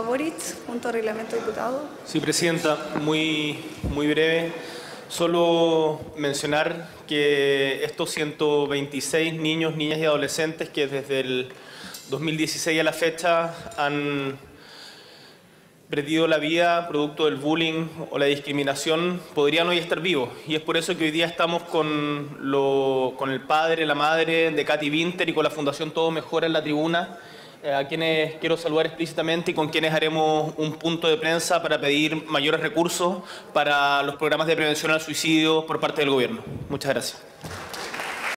Boric, junto al reglamento diputado. Sí, Presidenta, muy, muy breve. Solo mencionar que estos 126 niños, niñas y adolescentes que desde el 2016 a la fecha han perdido la vida producto del bullying o la discriminación podrían hoy estar vivos. Y es por eso que hoy día estamos con, lo, con el padre, la madre de Katy Winter y con la Fundación Todo Mejora en la tribuna a quienes quiero saludar explícitamente y con quienes haremos un punto de prensa para pedir mayores recursos para los programas de prevención al suicidio por parte del Gobierno. Muchas gracias.